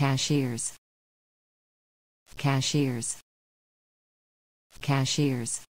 cashiers. Cashiers. Cashiers.